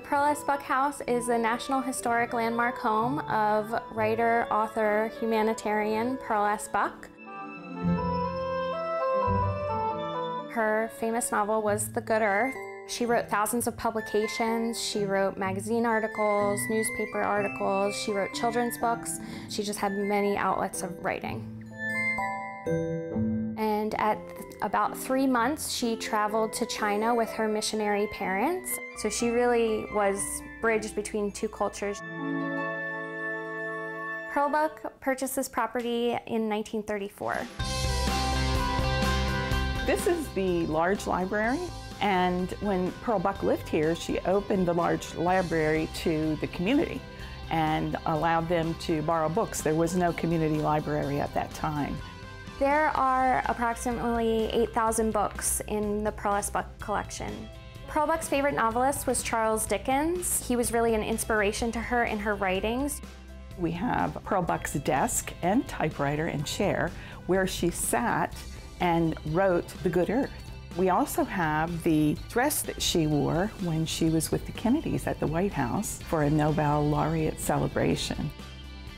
Pearl S. Buck House is a National Historic Landmark home of writer, author, humanitarian Pearl S. Buck. Her famous novel was The Good Earth. She wrote thousands of publications. She wrote magazine articles, newspaper articles. She wrote children's books. She just had many outlets of writing. And at about three months, she traveled to China with her missionary parents. So she really was bridged between two cultures. Pearl Buck purchased this property in 1934. This is the large library, and when Pearl Buck lived here, she opened the large library to the community and allowed them to borrow books. There was no community library at that time. There are approximately 8,000 books in the Pearl S. Buck collection. Pearl Buck's favorite novelist was Charles Dickens. He was really an inspiration to her in her writings. We have Pearl Buck's desk and typewriter and chair where she sat and wrote The Good Earth. We also have the dress that she wore when she was with the Kennedys at the White House for a Nobel laureate celebration.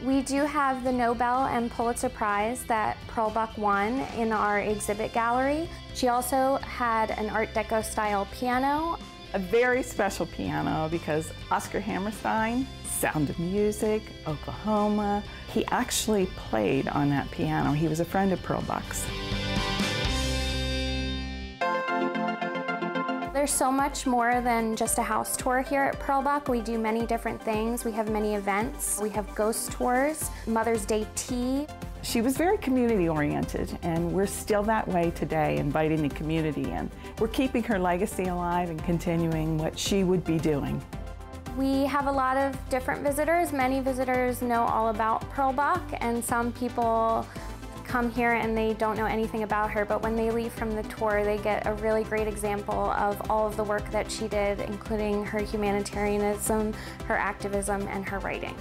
We do have the Nobel and Pulitzer Prize that Pearl Buck won in our exhibit gallery. She also had an Art Deco style piano. A very special piano because Oscar Hammerstein, Sound of Music, Oklahoma, he actually played on that piano. He was a friend of Pearl There's so much more than just a house tour here at Pearl Buck. We do many different things. We have many events. We have ghost tours, Mother's Day tea. She was very community oriented, and we're still that way today, inviting the community in. We're keeping her legacy alive and continuing what she would be doing. We have a lot of different visitors. Many visitors know all about Pearl Buck, and some people come here and they don't know anything about her, but when they leave from the tour, they get a really great example of all of the work that she did, including her humanitarianism, her activism, and her writing.